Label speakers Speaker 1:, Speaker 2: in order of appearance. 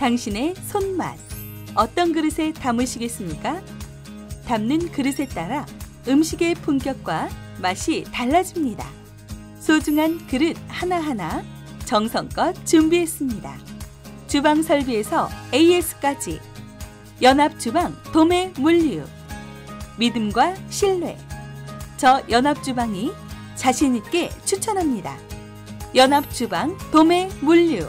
Speaker 1: 당신의 손맛. 어떤 그릇에 담으시겠습니까? 담는 그릇에 따라 음식의 품격과 맛이 달라집니다. 소중한 그릇 하나하나 정성껏 준비했습니다. 주방 설비에서 AS까지 연합주방 도매 물류 믿음과 신뢰 저 연합주방이 자신있게 추천합니다. 연합주방 도매 물류